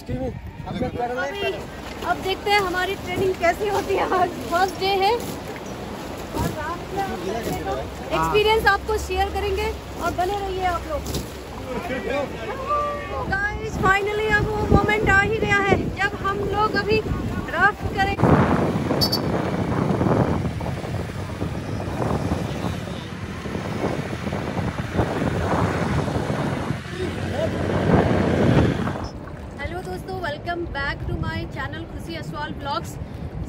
अभी अब देखते हैं हमारी ट्रेनिंग कैसी होती है आज। फ़र्स्ट डे है। और रात में एक्सपीरियंस आपको शेयर करेंगे और बने रहिए आप लोग। गाइस फाइनली अब वो मोमेंट आ ही गया है जब हम लोग अभी राफ्ट करेंगे हेलो दोस्तों welcome back to my channel Khushi Aswal blogs.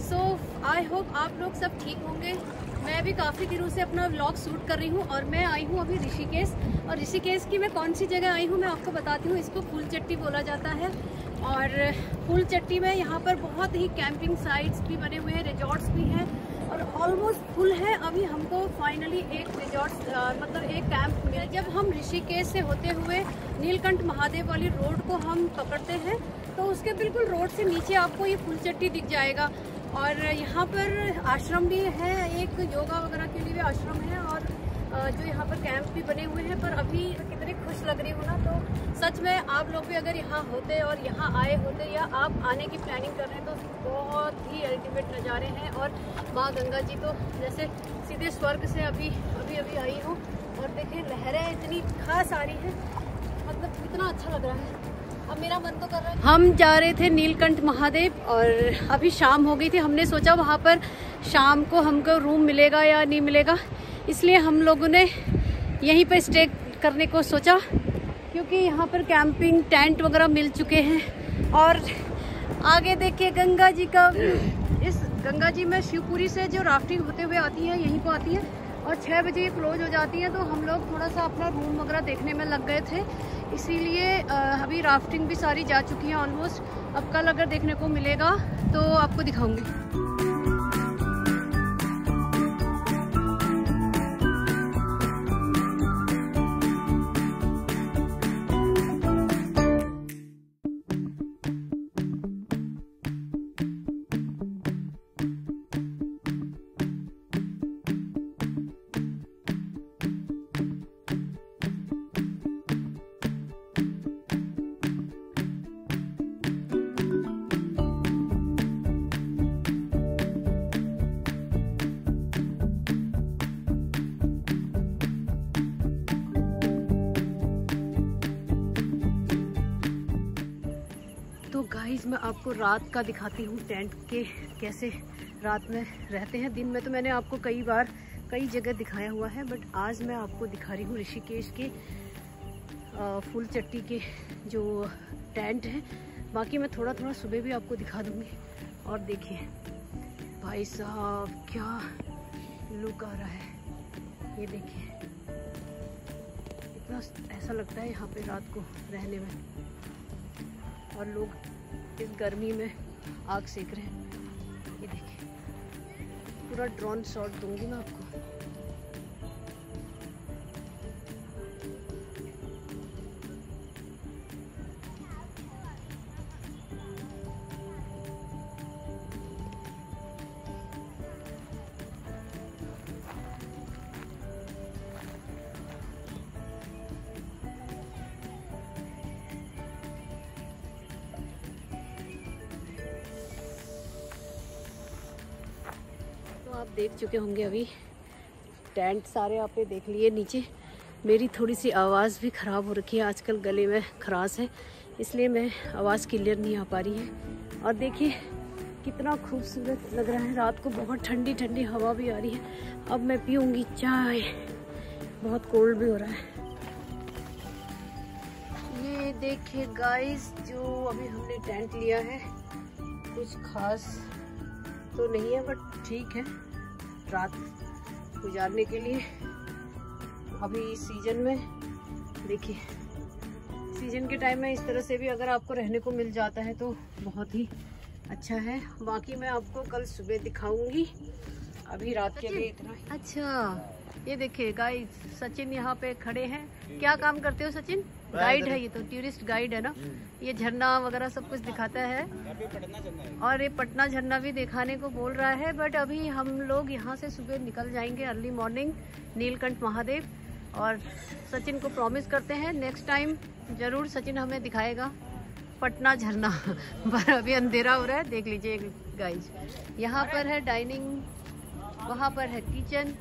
So I hope आप लोग सब ठीक होंगे। मैं भी काफ़ी दिनों से अपना व्लॉग शूट कर रही हूँ और मैं आई हूँ अभी ऋषिकेश। और ऋषिकेश की मैं कौन सी जगह आई हूँ मैं आपको बताती हूँ। इसको फूल चट्टी बोला जाता है। और फूल चट्टी में यहाँ पर बहुत ही कैंपिंग साइट्स भी बने हुए हैं रिजॉर्ट्स भी हैं। और ऑलमोस्ट फुल है। अभी हमको फाइनली एक रिजॉर्ट मतलब एक कैंप मिला। जब हम ऋषिकेश से होते हुए नीलकंठ महादेव वाली रोड को हम पकड़ते हैं तो उसके बिल्कुल रोड से नीचे आपको ये फूल चट्टी दिख जाएगा। और यहाँ पर आश्रम भी है, एक योगा वगैरह के लिए भी आश्रम है और जो यहाँ पर कैंप भी बने हुए हैं, पर अभी कितनी खुश लग रही हूँ ना तो सच में आप लोग भी अगर यहाँ होते और यहाँ आए होते या आप आने की प्लानिंग कर रहे हैं तो बहुत ही अल्टीमेट नज़ारे हैं। और माँ गंगा जी तो जैसे सीधे स्वर्ग से अभी अभी अभी आई हूँ और देखें, लहरें इतनी खास आ रही हैं मतलब कितना अच्छा लग रहा है। अब मेरा मन तो कर रहा है हम जा रहे थे नीलकंठ महादेव और अभी शाम हो गई थी। हमने सोचा वहाँ पर शाम को हमको रूम मिलेगा या नहीं मिलेगा। इसलिए हम लोगों ने यहीं पर स्टे करने को सोचा, क्योंकि यहाँ पर कैंपिंग टेंट वगैरह मिल चुके हैं। और आगे देखिए गंगा जी का, इस गंगा जी में शिवपुरी से जो राफ्टिंग होते हुए आती है, यहीं पर आती है। और छः बजे ये क्लोज हो जाती है तो हम लोग थोड़ा सा अपना रूम वगैरह देखने में लग गए थे। इसीलिए अभी राफ्टिंग भी सारी जा चुकी है ऑलमोस्ट अब कल अगर देखने को मिलेगा तो आपको दिखाऊँगी। आपको रात का दिखाती हूँ टेंट के कैसे रात में रहते हैं। दिन में तो मैंने आपको कई बार कई जगह दिखाया हुआ है बट आज मैं आपको दिखा रही हूँ ऋषिकेश के फूल चट्टी के जो टेंट हैं। बाकी मैं थोड़ा थोड़ा सुबह भी आपको दिखा दूँगी। और देखिए, भाई साहब, क्या लुक आ रहा है। ये देखिए, इतना ऐसा लगता है यहाँ पे रात को रहने में। और लोग इस गर्मी में आग सेक रहे हैं? ये देखिए। पूरा ड्रोन शॉट दूँगी मैं आपको। देख चुके होंगे अभी। टेंट सारे आपने देख लिए, नीचे। मेरी थोड़ी सी आवाज़ भी ख़राब हो रखी है, आजकल गले में खराश है, इसलिए मैं आवाज़ क्लियर नहीं आ पा रही है। और देखिए, कितना खूबसूरत लग रहा है, रात को बहुत ठंडी ठंडी हवा भी आ रही है। अब मैं पीऊँगी चाय। बहुत कोल्ड भी हो रहा है। ये देखिए गाइस जो अभी हमने टेंट लिया है, कुछ खास तो नहीं है बट ठीक है। रात गुजारने के लिए। अभी सीज़न में, देखिए सीज़न के टाइम में इस तरह से भी अगर आपको रहने को मिल जाता है तो बहुत ही अच्छा है। बाकी मैं आपको कल सुबह दिखाऊँगी। अभी रात के लिए इतना अच्छा ये देखिए गाइड सचिन यहाँ पे खड़े हैं। क्या काम करते हो सचिन? गाइड है ये तो टूरिस्ट गाइड है ना? ये झरना वगैरह सब कुछ दिखाता है। और ये पटना झरना भी दिखाने को बोल रहा है बट अभी हम लोग यहाँ से सुबह निकल जाएँगे अर्ली मॉर्निंग नीलकंठ महादेव। और सचिन को प्रॉमिस करते हैं नेक्स्ट टाइम ज़रूर सचिन हमें दिखाएगा पटना झरना। पर अभी अंधेरा हो रहा है देख लीजिए गाइज़ यहाँ पर है डाइनिंग वहाँ पर है किचन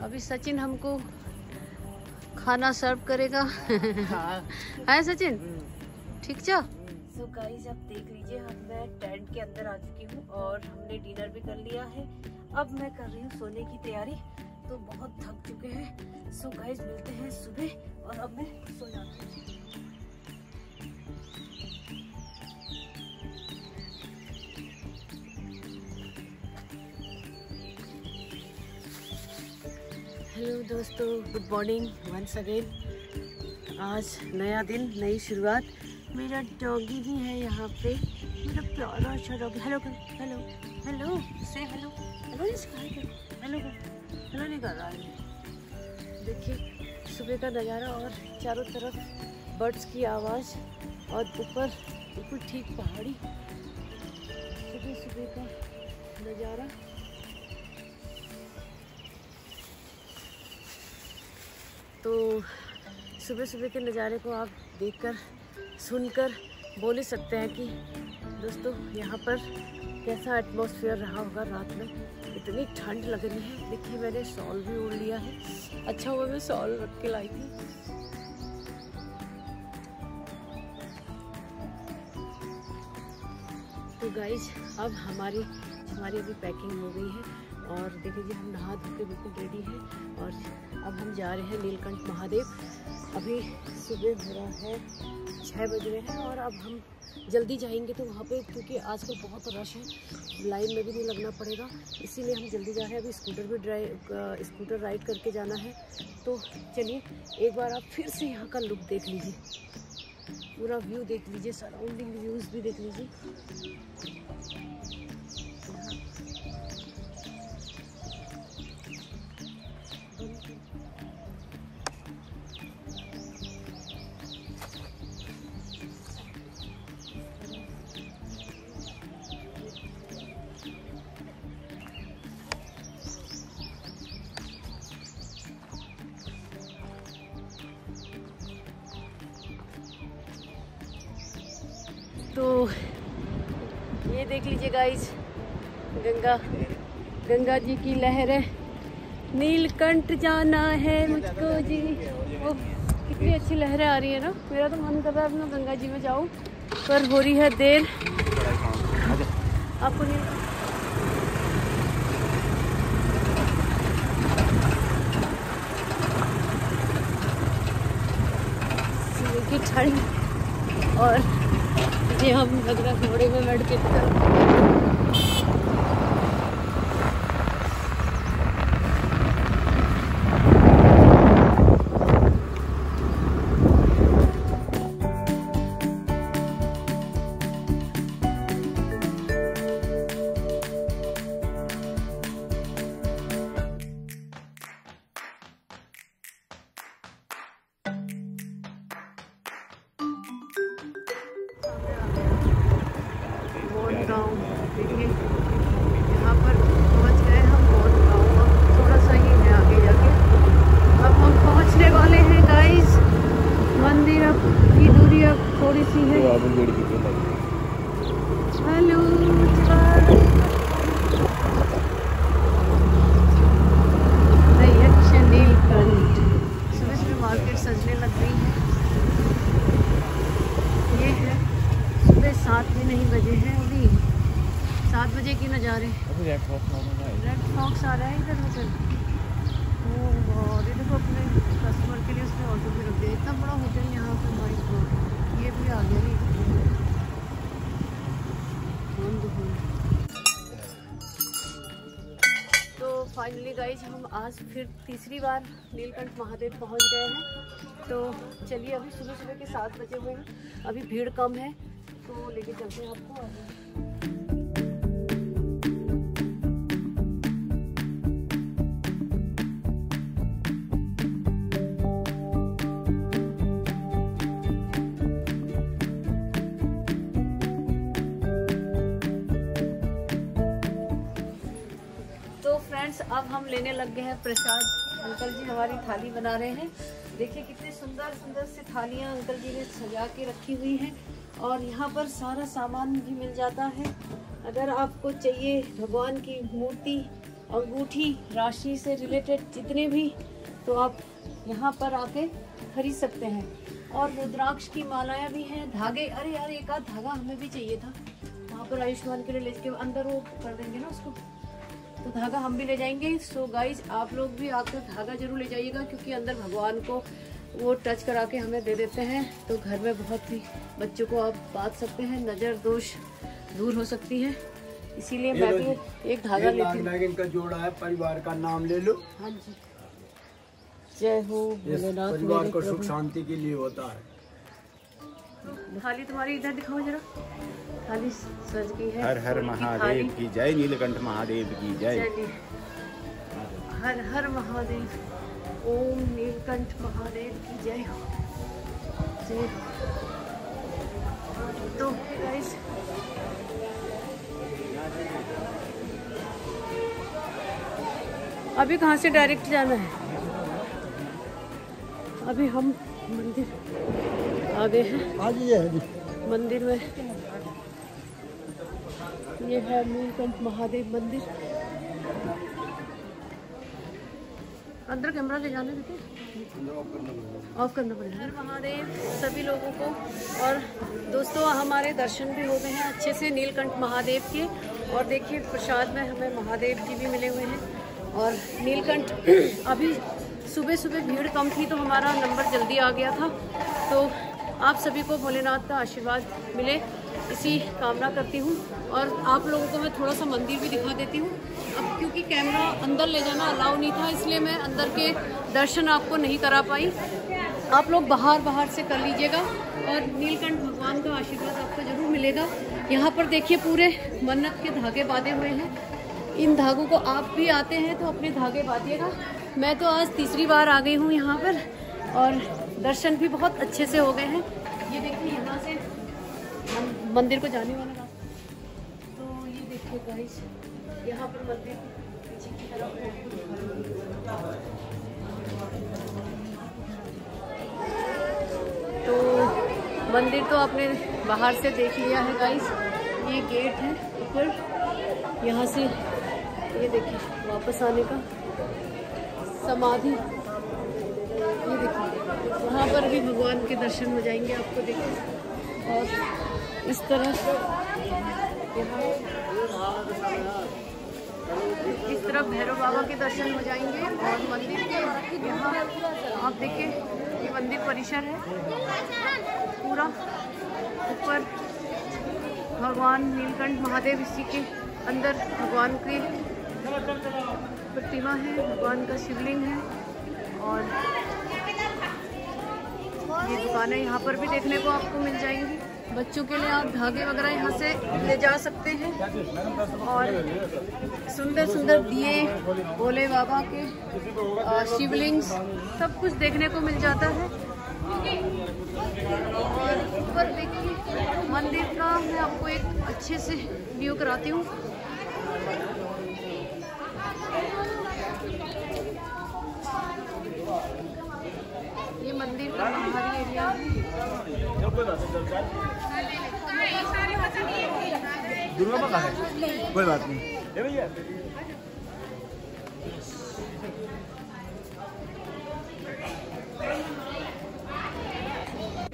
अभी सचिन हमको खाना सर्व करेगा। हाँ। है सचिन? ठीक चा सो गाइस आप देख लीजिए हम मैं टेंट के अंदर आ चुकी हूँ और हमने डिनर भी कर लिया है। अब मैं कर रही हूँ सोने की तैयारी। तो बहुत थक चुके हैं। सो गाइज़ मिलते हैं सुबह और अब मैं सो जाती हूँ। हेलो दोस्तों. गुड मॉर्निंग वंस अगेन आज नया दिन, नई शुरुआत. मेरा डॉगी भी है यहाँ पे. मेरा प्यारा अच्छा डॉगी हेलो हेलो हेलो से हेलो हेलो हेलो हेलो नहीं कर रहा है. देखिए, सुबह का नज़ारा और चारों तरफ़ बर्ड्स की आवाज़ और ऊपर बिल्कुल ठीक पहाड़ी. सुबह सुबह का नज़ारा. तो सुबह सुबह के नज़ारे को आप देखकर, सुनकर बोल ही सकते हैं कि, दोस्तों, यहाँ पर कैसा एटमॉस्फेयर रहा होगा रात में? इतनी ठंड लग रही है। देखिए, मैंने शॉल भी ओढ़ लिया है। अच्छा हुआ मैं शॉल रख के लाई थी। तो गाइज़ अब हमारी हमारी अभी पैकिंग हो गई है और देख लीजिए हम नहा धो के बिल्कुल रेडी हैं और अब हम जा रहे हैं नीलकंठ महादेव। अभी सुबह हो रहा है छः बज रहे हैं और अब हम जल्दी जाएँगे तो वहाँ पे क्योंकि आजकल बहुत रश है, लाइन में भी नहीं लगना पड़ेगा। इसीलिए हम जल्दी जा रहे हैं। अभी स्कूटर भी ड्राइव स्कूटर राइड करके जाना है। तो चलिए, एक बार आप फिर से यहाँ का लुक देख लीजिए। पूरा व्यू देख लीजिए सराउंडिंग व्यूज़ भी देख लीजिए। तो ये देख लीजिए गाइस गंगा गंगा जी की लहर है। नीलकंठ जाना है मुझको जी। ओ कितनी अच्छी लहरें आ रही है ना। मेरा तो मन कर रहा है मैं गंगा जी में जाऊँ, पर हो रही है देर। आपको ठंड और हम लग रहा है घोड़े में बैठ के की नज़ारे। रेड फॉक्स आ रहा है इधर उधर। और ये देखो अपने कस्टमर के लिए उसने ऑटो भी रख दिया। इतना बड़ा होटल यहाँ पे माई ये भी आ गया नहीं तो फाइनली गाइज़ हम आज फिर तीसरी बार नीलकंठ महादेव पहुँच गए हैं। तो चलिए अभी सुबह सुबह के सात बजे हुए हैं। अभी भीड़ कम है तो लेके चलते हैं आपको। लेने लग गए हैं प्रसाद। अंकल जी हमारी थाली बना रहे हैं। देखिए कितनी सुंदर सुंदर सी थालियाँ अंकल जी ने सजा के रखी हुई हैं और यहाँ पर सारा सामान भी मिल जाता है। अगर आपको चाहिए भगवान की मूर्ति, अंगूठी, राशि से रिलेटेड जितने भी तो आप यहाँ पर आके खरीद सकते हैं। और रुद्राक्ष की मालाएँ भी हैं, धागे। अरे यार, एक आध धागा हमें भी चाहिए था। वहाँ पर आयुष्मान के लिए लेके अंदर वो कर देंगे ना उसको। तो धागा हम भी ले जाएँगे। सो गाइज़ आप लोग भी आकर धागा ज़रूर ले जाइएगा क्योंकि अंदर भगवान को वो टच करा के हमें दे देते हैं। तो घर में बहुत ही बच्चों को आप बाँध सकते हैं। नज़र दोष दूर हो सकती है। इसीलिए मैं भी एक धागा लेती हूँ। इनका जोड़ा है परिवार का नाम ले लो। हाँ जी। जय हो भोलेनाथ परिवार को सुख शांति के लिए होता है। थाली तुम्हारी इधर दिखाओ जरा। थाली सज गई है हर हर महादेव की जय नीलकंठ महादेव की जय। हर हर महादेव ओम नीलकंठ महादेव की जय हो। जय तो गाइस अभी कहाँ से डायरेक्ट जाना है? अभी हम मंदिर आ गए हैं। हाँ मंदिर में ये है नीलकंठ महादेव मंदिर। अंदर कैमरा ले जाने देते ऑफ़ करना पड़ेगा। महादेव, सभी लोगों को। और दोस्तों, हमारे दर्शन भी हो गए हैं अच्छे से नीलकंठ महादेव के। और देखिए, प्रसाद में हमें महादेव जी भी मिले हुए हैं। और नीलकंठ, अभी सुबह सुबह भीड़ कम थी तो हमारा नंबर जल्दी आ गया था। तो आप सभी को भोलेनाथ का आशीर्वाद मिले। इसी कामना करती हूँ और आप लोगों को मैं थोड़ा सा मंदिर भी दिखा देती हूँ। अब क्योंकि कैमरा अंदर ले जाना अलाउ नहीं था, इसलिए मैं अंदर के दर्शन आपको नहीं करा पाई। आप लोग बाहर बाहर से कर लीजिएगा और नीलकंठ भगवान का आशीर्वाद आपको ज़रूर मिलेगा। यहाँ पर देखिए पूरे मन्नत के धागे बांधे हुए हैं। इन धागों को आप भी आते हैं तो अपने धागे बांधिएगा। मैं तो आज तीसरी बार आ गई हूँ यहाँ पर और दर्शन भी बहुत अच्छे से हो गए हैं। ये देखिए मंदिर को जाने वाला तो ये देखिए गाइस यहाँ पर मंदिर पीछे की तरफ़ तो मंदिर तो आपने बाहर से देख लिया है गाइस ये गेट है ऊपर। यहाँ से ये देखिए, वापस आने का समाधि। ये देखिए वहाँ पर भी भगवान के दर्शन हो जाएँगे आपको देखिए और इस तरह यहाँ इस तरफ़ भैरव बाबा के दर्शन हो जाएँगे और मंदिर के यहाँ आप देखिए, ये मंदिर परिसर है। पूरा ऊपर भगवान नीलकंठ महादेव इसी के अंदर भगवान की प्रतिमा है, भगवान का शिवलिंग है और ये दुकानें यहाँ पर भी देखने को आपको मिल जाएँगी। बच्चों के लिए आप धागे वगैरह यहाँ से ले जा सकते हैं। और सुंदर सुंदर दिए भोले बाबा के अ, शिवलिंग सब कुछ देखने को मिल जाता है। और ऊपर देखिए मंदिर का मैं आपको एक अच्छे से व्यू कराती हूँ। ये मंदिर का बाहरी एरिया है। दुर्गा माता है कोई बात नहीं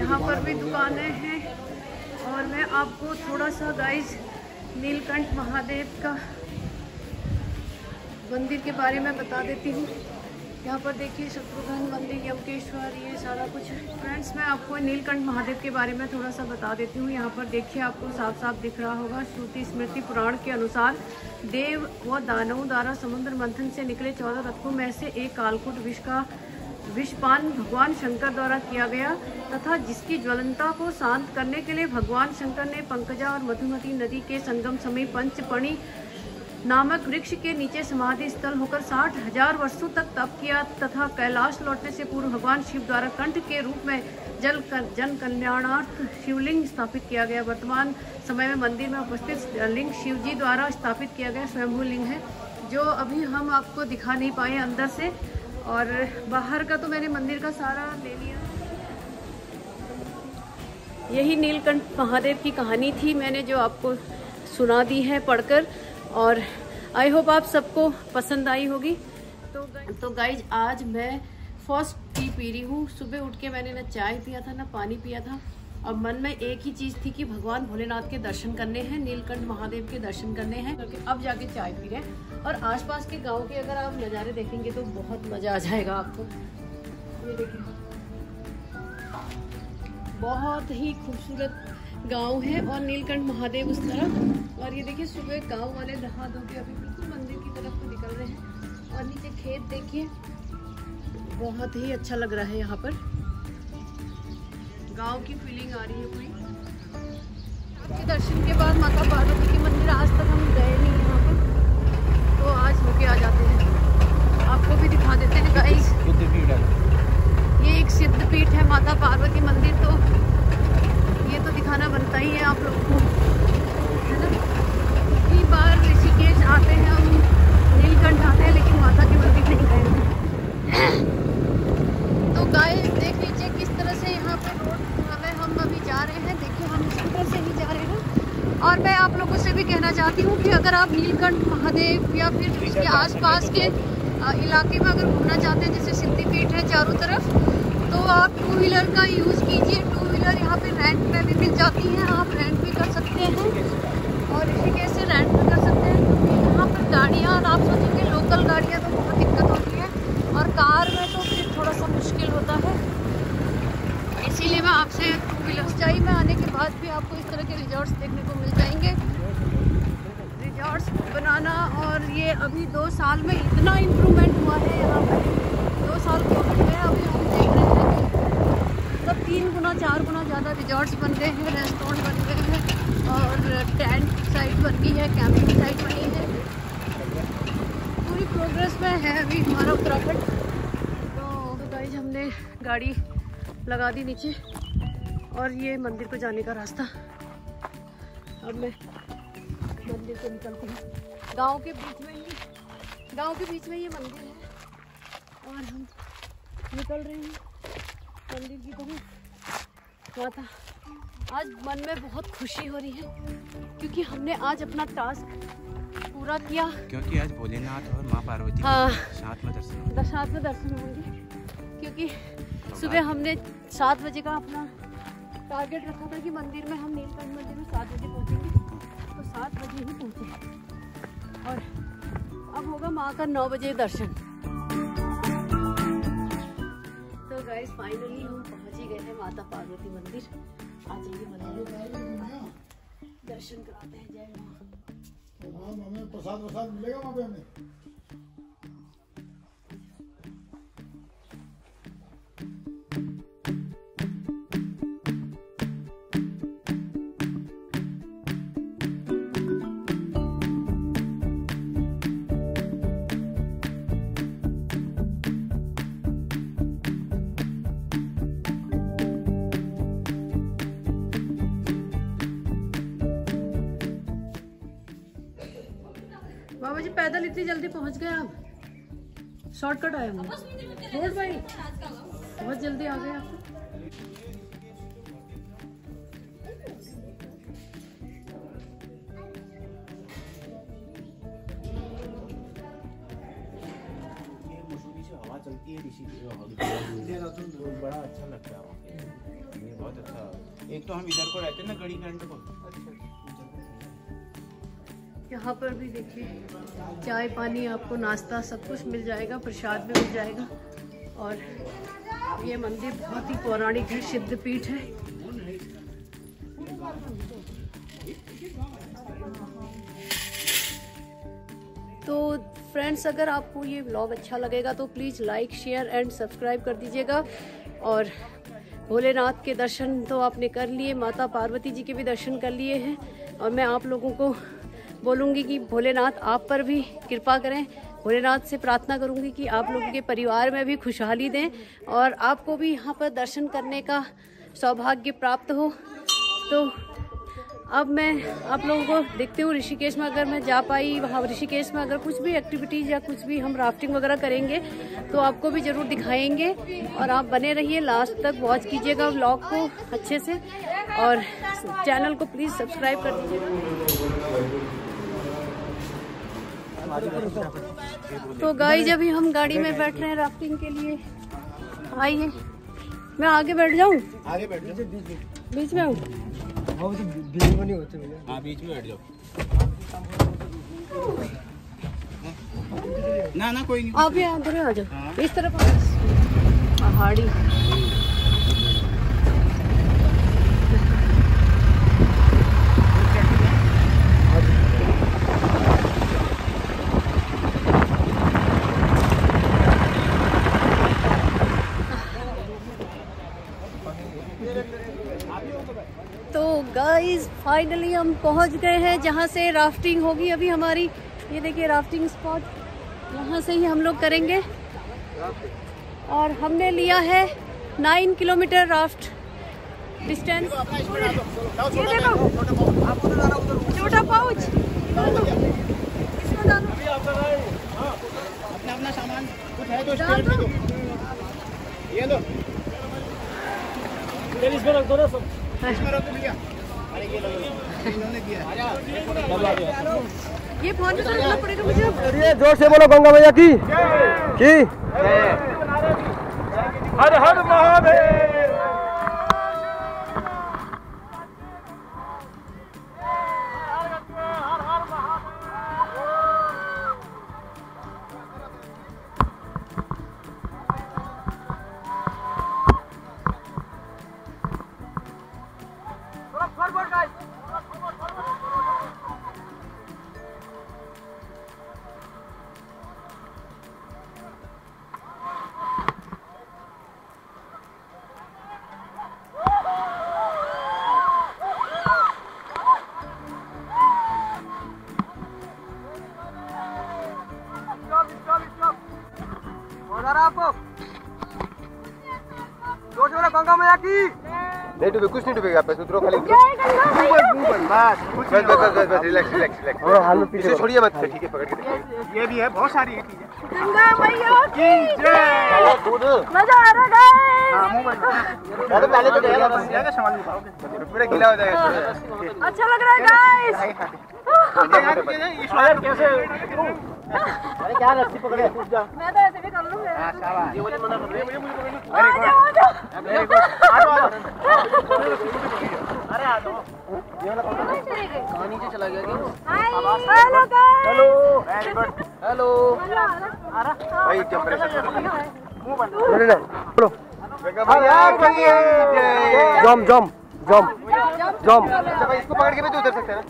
यहाँ पर भी दुकानें हैं और मैं आपको थोड़ा सा गाइस नीलकंठ महादेव का मंदिर के बारे में बता देती हूँ। यहाँ पर देखिए शत्रुघ्न मंदिर, यमकेश्वर, ये सारा कुछ। फ्रेंड्स मैं आपको नीलकंठ महादेव के बारे में थोड़ा सा बता देती हूँ। यहाँ पर देखिए आपको साफ़ साफ़ दिख रहा होगा, श्रुति स्मृति पुराण के अनुसार देव व दानव द्वारा समुद्र मंथन से निकले चौदह तत्वों में से एक कालकुट विष का विषपान भगवान शंकर द्वारा किया गया तथा जिसकी ज्वलनता को शांत करने के लिए भगवान शंकर ने पंकजा और मधुमती नदी के संगम समय पंचपणी नामक वृक्ष के नीचे समाधि स्थल होकर साठ हज़ार वर्षों तक तप किया तथा कैलाश लौटने से पूर्व भगवान शिव द्वारा कंठ के रूप में जल जन कल्याणार्थ शिवलिंग स्थापित किया गया। वर्तमान समय में मंदिर में उपस्थित लिंग शिव जी द्वारा स्थापित किया गया स्वयंभू लिंग है, जो अभी हम आपको दिखा नहीं पाए अंदर से। और बाहर का तो मैंने मंदिर का सारा ले लिया। यही नीलकंठ महादेव की कहानी थी। मैंने जो आपको सुना दी है पढ़कर और आई होप आप सबको पसंद आई होगी। तो तो गाइज़ आज मैं फ़र्स्ट टी पी रही हूँ। सुबह उठ के मैंने ना चाय पिया था, ना पानी पिया था। और मन में एक ही चीज़ थी कि भगवान भोलेनाथ के दर्शन करने हैं, नीलकंठ महादेव के दर्शन करने हैं। अब जाके चाय पी रहे हैं। और आसपास के गाँव के अगर आप नज़ारे देखेंगे तो बहुत मज़ा आ जाएगा आपको। ये देखिए। बहुत ही खूबसूरत गाँव है और नीलकंठ महादेव उस तरफ़। और ये देखिए सुबह गाँव वाले नहा धो के अभी बिल्कुल मंदिर की तरफ़ को निकल रहे हैं। और नीचे खेत देखिए बहुत ही अच्छा लग रहा है यहाँ पर। गाँव की फीलिंग आ रही है पूरी। आपके दर्शन के बाद माता पार्वती के मंदिर आज तक हम गए नहीं यहाँ पर। तो आज होके आ जाते हैं। आपको भी दिखा देते हैं गाइस ये एक सिद्ध पीठ है माता पार्वती मंदिर तो तो दिखाना बनता ही है आप लोगों को। है ना? बार ऋषिकेश आते हैं, हम नीलकंठ आते हैं, लेकिन माता के मंदिर नहीं गए तो गाय देख लीजिए किस तरह से यहाँ पे रोड में हम अभी जा रहे हैं। देखिए, हम इस तरह से ही जा रहे हैं। और मैं आप लोगों से भी कहना चाहती हूँ कि अगर आप नीलकंठ, महादेव या फिर उसके आसपास के इलाके में अगर घूमना चाहते हैं, जैसे सिद्धिपीठ है चारों तरफ़ तो आप टू व्हीलर का यूज़ कीजिए। टू व्हीलर यहाँ पे रेंट पे भी मिल जाती हैं। आप रेंट भी कर सकते हैं और इसी कैसे रेंट भी कर सकते हैं। क्योंकि यहाँ पर गाड़ियाँ और आप सोचेंगे लोकल गाड़ियाँ तो बहुत दिक्कत होती है और कार में तो फिर थोड़ा सा मुश्किल होता है। इसीलिए मैं आपसे टू व्हीलर ऊंचाई में आने के बाद भी आपको इस तरह के रिजॉर्ट्स देखने को मिल जाएँगे। रिजॉर्ट्स बनाना और ये अभी दो साल में इतना इम्प्रूवमेंट हुआ है यहाँ पर दो साल कोविड में अभी मतलब तीन गुना, चार गुना ज़्यादा रिजॉर्ट्स बन गए हैं रेस्टोरेंट बन गए हैं और टेंट साइट बन गई है कैंपिंग साइट बनी है। पूरी प्रोग्रेस में है अभी हमारा उत्तराखंड। तो गाइज़ हमने गाड़ी लगा दी नीचे और ये मंदिर को जाने का रास्ता। अब मैं मंदिर से निकलती हूँ। गाँव के बीच में ही, गाँव के बीच में ये मंदिर है। और हम निकल रहे हैं। मंदिर की तरफ़ माता आज मन में बहुत खुशी हो रही है क्योंकि हमने आज अपना टास्क पूरा किया। क्योंकि आज भोलेनाथ और माँ पार्वती हाँ। साथ में दर्शन साथ में दर्शन होंगे क्योंकि सुबह हमने सात बजे का अपना टारगेट रखा था कि मंदिर में हम नीलकंठ मंदिर में सात बजे पहुँचेंगे। तो सात बजे ही पहुँचे। और अब होगा माँ का नौ बजे दर्शन। गाइस फाइनली हम पहुँच ही गए हैं माता पार्वती मंदिर। आज जाइए मंदिर दर्शन कराते हैं, जय माँ। हमें प्रसाद प्रसाद मिलेगा वहाँ पे हमें? बाबा जी पैदल इतनी जल्दी पहुँच गए आप। शॉर्टकट आए हम रोड भाई। बहुत जल्दी आ गए आप ये मसूरी से हवा चलती है ऋषि तो बड़ा अच्छा लगता है ये बहुत अच्छा एक तो हम इधर को रहते हैं ना गड़ी करंट को। यहाँ पर भी देखिए, चाय पानी आपको, नाश्ता सब कुछ मिल जाएगा, प्रसाद भी मिल जाएगा। और ये मंदिर बहुत ही पौराणिक है, सिद्ध पीठ है। तो फ्रेंड्स अगर आपको ये ब्लॉग अच्छा लगेगा तो please like share and subscribe कर दीजिएगा। और भोलेनाथ के दर्शन तो आपने कर लिए, माता पार्वती जी के भी दर्शन कर लिए हैं। और मैं आप लोगों को बोलूँगी कि भोलेनाथ, आप पर भी कृपा करें। भोलेनाथ से प्रार्थना करूँगी कि आप लोगों के परिवार में भी खुशहाली दें और आपको भी यहाँ पर दर्शन करने का सौभाग्य प्राप्त हो। तो अब मैं आप लोगों को देखती हूँ, ऋषिकेश में अगर मैं जा पाई, वहाँ ऋषिकेश में अगर कुछ भी एक्टिविटीज़ या कुछ भी हम राफ्टिंग वगैरह करेंगे तो आपको भी ज़रूर दिखाएँगे। और आप बने रहिए लास्ट तक वॉच कीजिएगा व्लॉग को अच्छे से और चैनल को प्लीज़ सब्सक्राइब कर दीजिए तो गाइज़ अभी हम गाड़ी में बैठ रहे हैं राफ्टिंग के लिए। आइए। मैं आगे बैठ जाऊँ? आगे बैठ जाओ। बीच में हूँ हाँ बीच में बैठ जाओ। ना ना कोई नहीं। आप भी आ जाओ। इस तरफ़ पहाड़ी तो गाइस फाइनली हम पहुँच गए हैं जहाँ से राफ्टिंग होगी अभी हमारी। ये देखिए राफ्टिंग स्पॉट यहाँ से ही हम लोग करेंगे। और हमने लिया है नाइन किलोमीटर राफ्ट डिस्टेंस ये देखो छोटा पाउच अपना अपना सामान कुछ है तो ये लो। इसमें रख दो ना सब। इसमें रख दो भैया अरे ये फ़ोन पे रखना पड़ेगा मुझे ये ज़ोर से बोलो गंगा मैया की। की? हर हर महादेव। नहीं डूबे कुछ नहीं डूबेगा पे उतरो खाली। बस बस बस बस बस रिलैक्स रिलैक्स रिलैक्स और हाथ में पीछे इसे छोड़िए मत ठीक है पकड़ के देखिए। ये भी है बहुत सारी है। चीज़ें गंगा मैया की चलो दूध। मज़ा आ रहा है अरे पहले तो गया बस। जाएगा संभाल नहीं पाओगे पूरा गीला हो जाएगा अच्छा लग रहा है गाइस कैसे? अरे क्या रस्सी पकड़े? जा मैं तो ऐसे भी कर लूँगा ये वाली मना कर रही है आ जाओ आ जाओ। वेरी गुड आ जाओ अरे आ जाओ कहाँ नीचे चला गया क्या? Hello guys hello very good hello. आ रहा। भाई टेंपरेचर अरे नहीं। बोलो। भैया की जम जम जम। जम अच्छा भाई इसको पकड़ के भी तो उतर सकते हैं ना।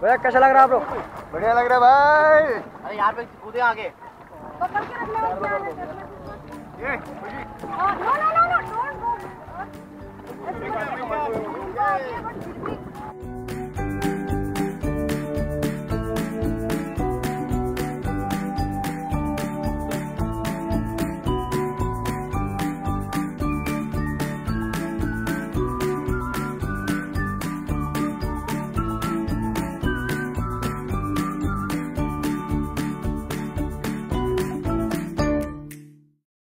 भैया कैसा लग रहा है आप लोग? बढ़िया लग रहा है भाई। अरे यहाँ पे कूदे आगे। पकड़ के रखना क्या ये no no no no don't go